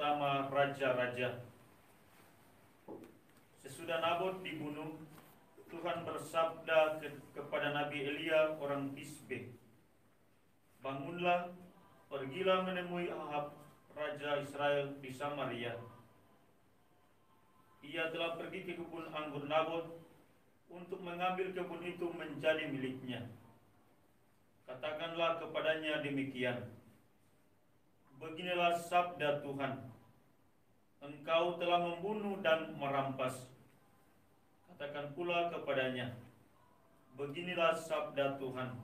pertama Raja-Raja. Sesudah Nabot dibunuh, Tuhan bersabda ke- kepada Nabi Elia orang Tisbe, Bangunlah, pergilah menemui Ahab, Raja Israel di Samaria. Ia telah pergi ke kebun anggur Nabot untuk mengambil kebun itu menjadi miliknya. Katakanlah kepadanya demikian. Beginilah sabda Tuhan. Engkau telah membunuh dan merampas. Katakan pula kepadanya. Beginilah sabda Tuhan.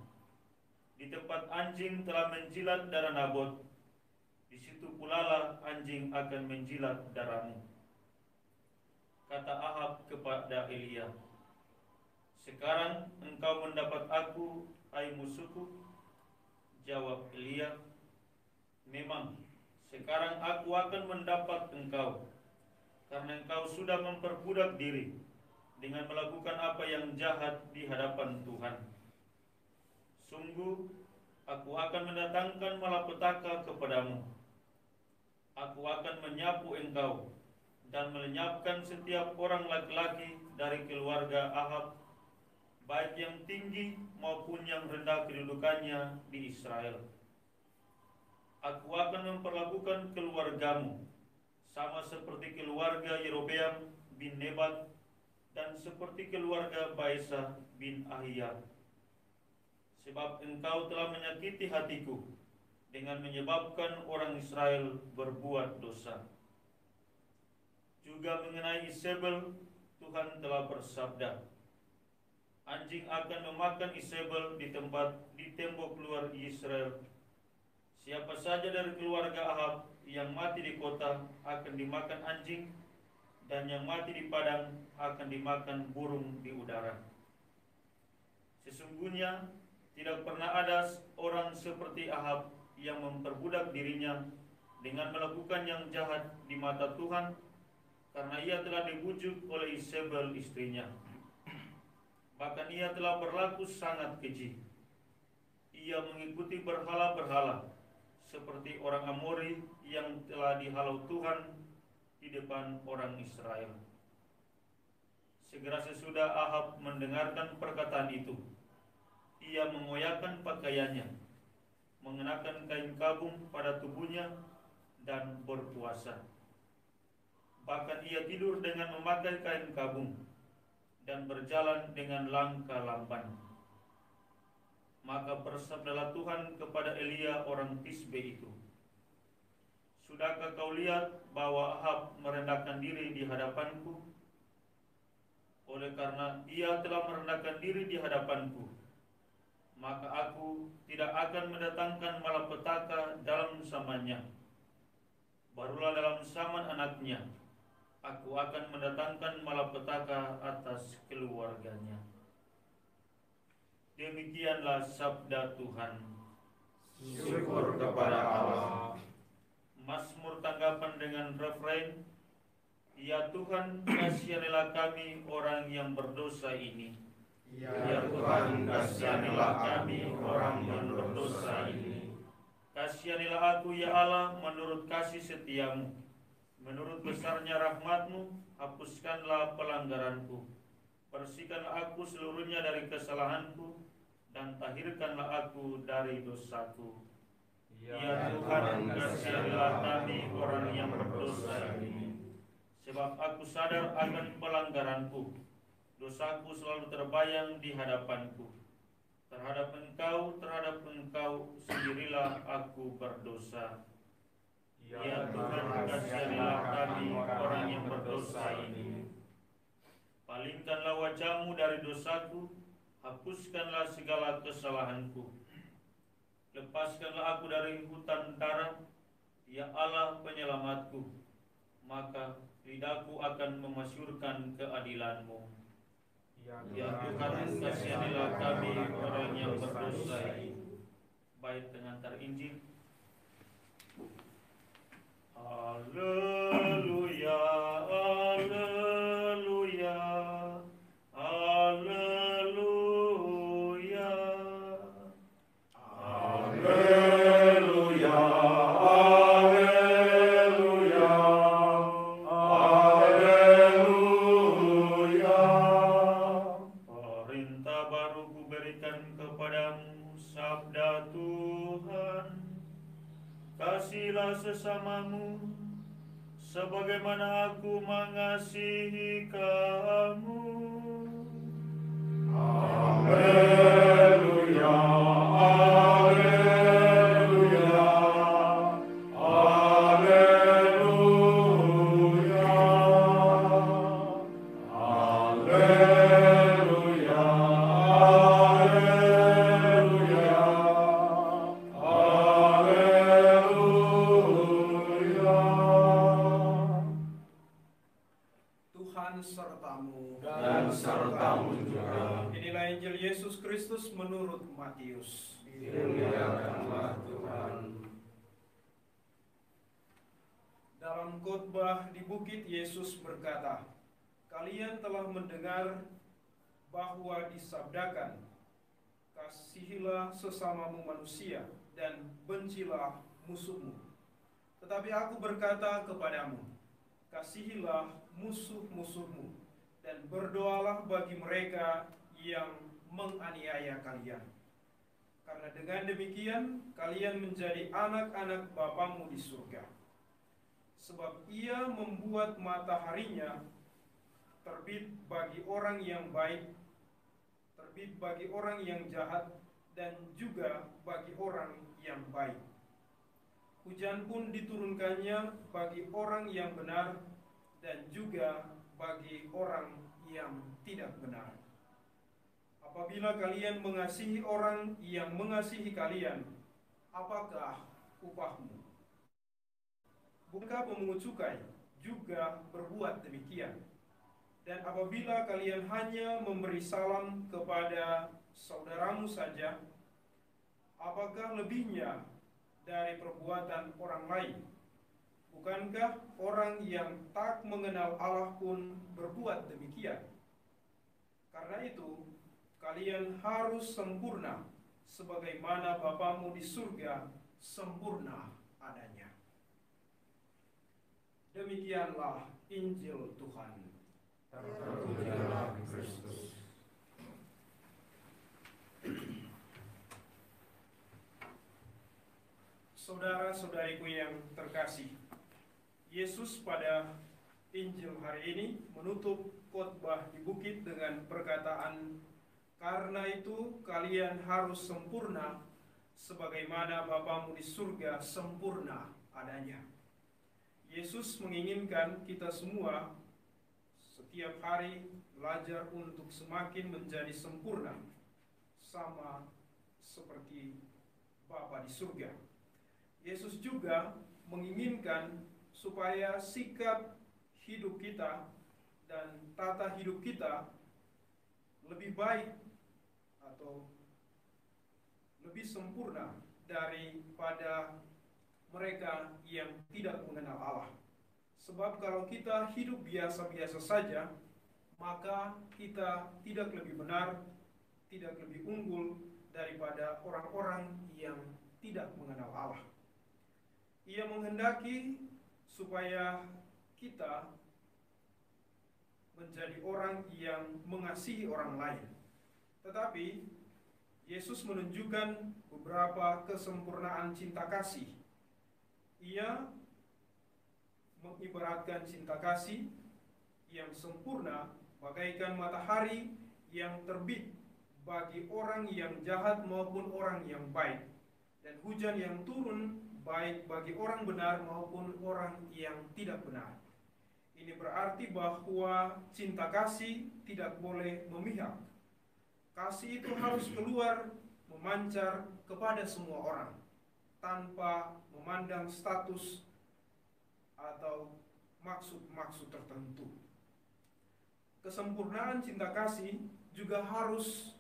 Di tempat anjing telah menjilat darah Nabot, di situ pula lah anjing akan menjilat darahmu. Kata Ahab kepada Elia, Sekarang engkau mendapat aku, hai musuhku. Jawab Elia, Memang, sekarang aku akan mendapat engkau, karena engkau sudah memperbudak diri dengan melakukan apa yang jahat di hadapan Tuhan. Sungguh, aku akan mendatangkan malapetaka kepadamu. Aku akan menyapu engkau dan melenyapkan setiap orang laki-laki dari keluarga Ahab, baik yang tinggi maupun yang rendah kedudukannya di Israel. Aku akan memperlakukan keluargamu sama seperti keluarga Yerobeam bin Nebat dan seperti keluarga Baisa bin Ahiyah. Sebab engkau telah menyakiti hatiku dengan menyebabkan orang Israel berbuat dosa. Juga mengenai Isabel, Tuhan telah bersabda, Anjing akan memakan Isabel di tempat di tembok luar Israel. Siapa saja dari keluarga Ahab yang mati di kota akan dimakan anjing, dan yang mati di padang akan dimakan burung di udara. Sesungguhnya tidak pernah ada orang seperti Ahab yang memperbudak dirinya dengan melakukan yang jahat di mata Tuhan, karena ia telah dibujuk oleh Isabel istrinya. Bahkan ia telah berlaku sangat keji. Ia mengikuti berhala-berhala seperti orang Amori yang telah dihalau Tuhan di depan orang Israel. Segera sesudah Ahab mendengarkan perkataan itu, ia mengoyakkan pakaiannya, mengenakan kain kabung pada tubuhnya, dan berpuasa. Bahkan ia tidur dengan memakai kain kabung dan berjalan dengan langkah lamban. Maka bersabdalah Tuhan kepada Elia orang Tisbe itu, Sudahkah kau lihat bahwa Ahab merendahkan diri di hadapanku? Oleh karena ia telah merendahkan diri di hadapanku, maka aku tidak akan mendatangkan malapetaka dalam zamannya. Barulah dalam zaman anaknya, aku akan mendatangkan malapetaka atas keluarganya. Demikianlah sabda Tuhan. Syukur kepada Allah. Mazmur tanggapan dengan refrain Ya Tuhan kasihanilah kami orang yang berdosa ini Ya Tuhan, kasihanilah kami orang yang berdosa ini. Kasihanilah aku ya Allah menurut kasih setiamu Menurut besarnya rahmatmu Hapuskanlah pelanggaranku Bersihkanlah aku seluruhnya dari kesalahanku Dan tahirkanlah aku dari dosaku. Ya Tuhan kasihanilah kami orang yang berdosa ini. Sebab aku sadar akan pelanggaranku. Dosaku selalu terbayang di hadapanku. Terhadap engkau, terhadap engkau Sendirilah aku berdosa. Ya Tuhan kasihanilah kami orang yang berdosa ini. Palingkanlah wajahmu dari dosaku Hapuskanlah segala kesalahanku. Lepaskanlah aku dari hutan darah Ya Allah penyelamatku. Maka lidahku akan memasyurkan keadilanmu. Ya Tuhan kasihanilah kami orang yang berdosa ini. Baik pengantar Injil Kasihilah sesamamu sebagaimana aku mengasihi kamu. Haleluya, menurut Matius. Dimuliakanlah Tuhan. Dalam khotbah di bukit Yesus berkata, Kalian telah mendengar bahwa disabdakan, Kasihilah sesamamu manusia dan bencilah musuhmu. Tetapi aku berkata kepadamu, Kasihilah musuh-musuhmu dan berdoalah bagi mereka yang menganiaya kalian. Karena dengan demikian kalian menjadi anak-anak Bapamu di surga. Sebab ia membuat mataharinya terbit bagi orang yang baik, terbit bagi orang yang jahat, dan juga bagi orang yang baik. Hujan pun diturunkannya bagi orang yang benar dan juga bagi orang yang tidak benar. Apabila kalian mengasihi orang yang mengasihi kalian, apakah upahmu? Bukankah pemungut cukai juga berbuat demikian? Dan apabila kalian hanya memberi salam kepada saudaramu saja, apakah lebihnya dari perbuatan orang lain? Bukankah orang yang tak mengenal Allah pun berbuat demikian? Karena itu, kalian harus sempurna sebagaimana Bapamu di surga sempurna adanya. Demikianlah Injil Tuhan. Terpujilah Kristus. Saudara-saudariku yang terkasih, Yesus pada Injil hari ini menutup khotbah di bukit dengan perkataan, "Karena itu kalian harus sempurna sebagaimana Bapamu di surga sempurna adanya." Yesus menginginkan kita semua setiap hari belajar untuk semakin menjadi sempurna sama seperti Bapa di surga. Yesus juga menginginkan supaya sikap hidup kita dan tata hidup kita lebih baik atau lebih sempurna daripada mereka yang tidak mengenal Allah. Sebab kalau kita hidup biasa-biasa saja, maka kita tidak lebih benar, tidak lebih unggul daripada orang-orang yang tidak mengenal Allah. Ia menghendaki supaya kita menjadi orang yang mengasihi orang lain. Tetapi Yesus menunjukkan beberapa kesempurnaan cinta kasih. Ia mengibaratkan cinta kasih yang sempurna bagaikan matahari yang terbit bagi orang yang jahat maupun orang yang baik dan hujan yang turun baik bagi orang benar maupun orang yang tidak benar. Ini berarti bahwa cinta kasih tidak boleh memihak. Kasih itu harus keluar memancar kepada semua orang tanpa memandang status atau maksud-maksud tertentu. Kesempurnaan cinta kasih juga harus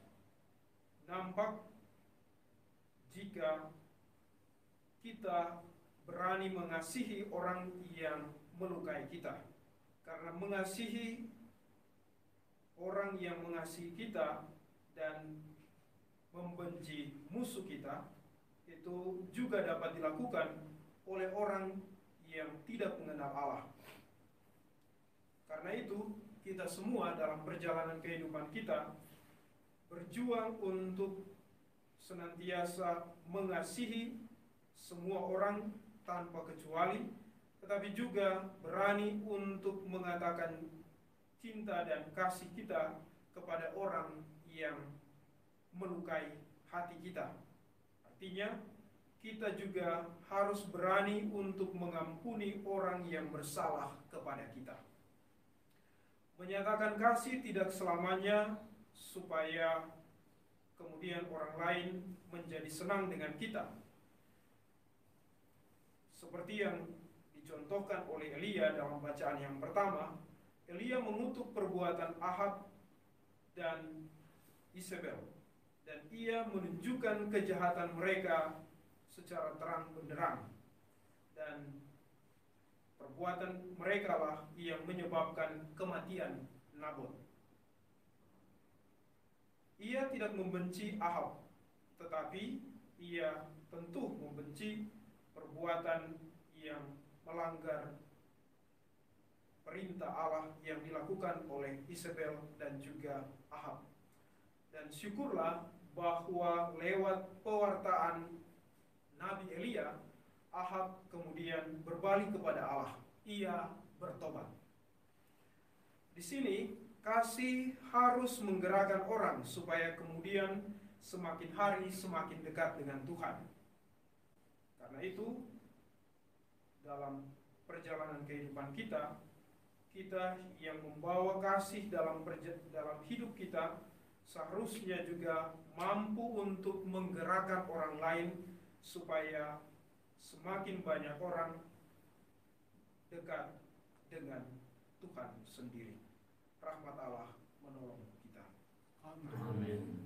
nampak jika kita berani mengasihi orang yang melukai kita. Karena mengasihi orang yang mengasihi kita dan membenci musuh kita itu juga dapat dilakukan oleh orang yang tidak mengenal Allah. Karena itu, kita semua dalam perjalanan kehidupan kita berjuang untuk senantiasa mengasihi semua orang tanpa kecuali, tetapi juga berani untuk mengatakan cinta dan kasih kita kepada orang yang melukai hati kita. Artinya, kita juga harus berani untuk mengampuni orang yang bersalah kepada kita. Menyatakan kasih tidak selamanya supaya kemudian orang lain menjadi senang dengan kita. Seperti yang dicontohkan oleh Elia dalam bacaan yang pertama, Elia mengutuk perbuatan Ahab dan Isabel dan ia menunjukkan kejahatan mereka secara terang benderang dan perbuatan mereka lah yang menyebabkan kematian Nabot. Ia tidak membenci Ahab, tetapi ia tentu membenci perbuatan yang melanggar perintah Allah yang dilakukan oleh Isabel dan juga Ahab. Dan syukurlah bahwa lewat pewartaan Nabi Elia, Ahab kemudian berbalik kepada Allah. Ia bertobat. Di sini Kasih harus menggerakkan orang supaya kemudian semakin hari semakin dekat dengan Tuhan. Karena itu, dalam perjalanan kehidupan kita, kita yang membawa kasih dalam dalam hidup kita seharusnya juga mampu untuk menggerakkan orang lain supaya semakin banyak orang dekat dengan Tuhan sendiri rahmat Allah menolong kita. Amin.